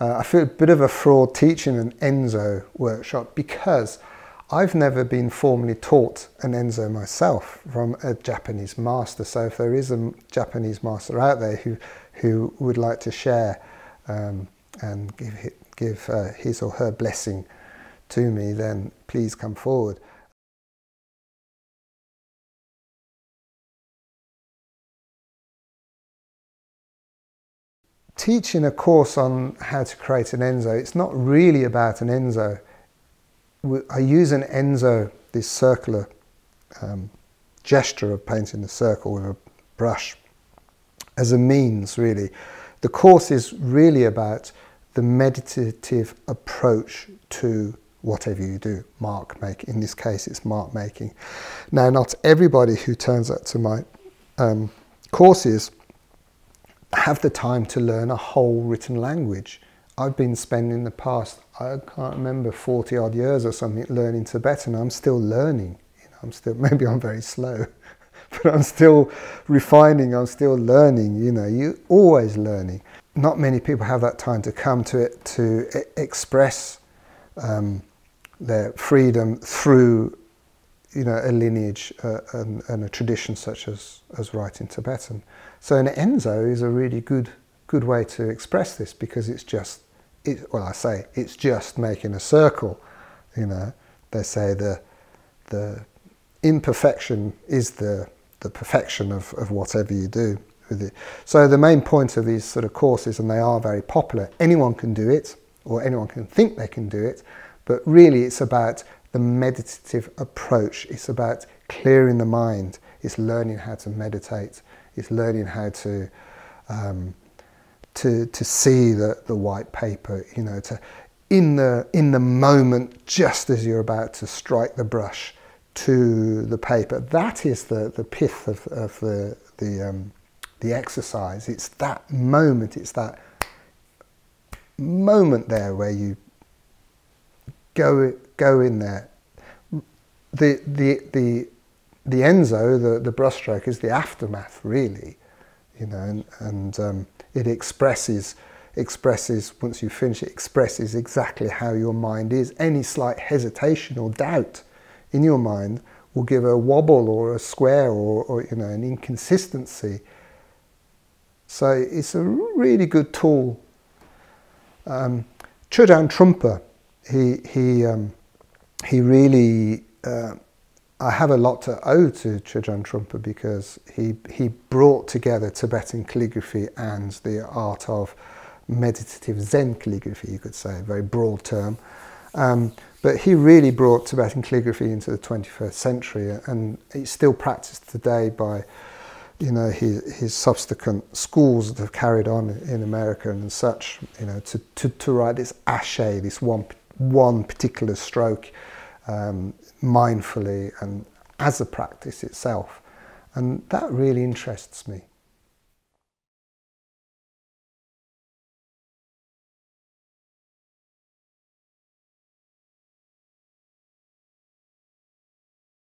Uh, I feel a bit of a fraud teaching an Ensō workshop because I've never been formally taught an Ensō myself from a Japanese master. So if there is a Japanese master out there who, who would like to share um, and give, give uh, his or her blessing to me, then please come forward. Teaching a course on how to create an Ensō, it's not really about an Ensō. I use an Ensō, this circular um, gesture of painting the circle with a brush, as a means really. The course is really about the meditative approach to whatever you do, mark making. In this case, it's mark making. Now, not everybody who turns up to my um, courses have the time to learn a whole written language. I've been spending the past, I can't remember, 40 odd years or something learning Tibetan. I'm still learning. You know, I'm still, maybe I'm very slow, but I'm still refining, I'm still learning. You know, you're always learning. Not many people have that time to come to it to express um, their freedom through you know, a lineage uh, and, and, a tradition such as, as writing Tibetan. So an ensō is a really good, good way to express this because it's just, it, well I say, it's just making a circle. You know, they say the, the imperfection is the, the perfection of, of whatever you do with it. So the main point of these sort of courses, and they are very popular, anyone can do it, or anyone can think they can do it, but really it's about the meditative approach. It's about clearing the mind. It's learning how to meditate. It's learning how to um, to to see the, the white paper. You know, to in the in the moment, just as you're about to strike the brush to the paper. That is the the pith of, of the the um, the exercise. It's that moment. It's that moment there where you go go in there. The the the the enso, the the brushstroke, is the aftermath, really, you know, and, and um, it expresses expresses once you finish it expresses exactly how your mind is. Any slight hesitation or doubt in your mind will give a wobble or a square or, or you know an inconsistency. So it's a really good tool. Um, Trungpa, he he um, he really, uh, I have a lot to owe to Chogyam Trungpa because he, he brought together Tibetan calligraphy and the art of meditative Zen calligraphy, you could say, a very broad term. Um, but he really brought Tibetan calligraphy into the 21st century and it's still practiced today by you know, his, his subsequent schools that have carried on in America and such, you know, to, to, to write this ashe, this one, one particular stroke um, mindfully and as a practice itself. And that really interests me.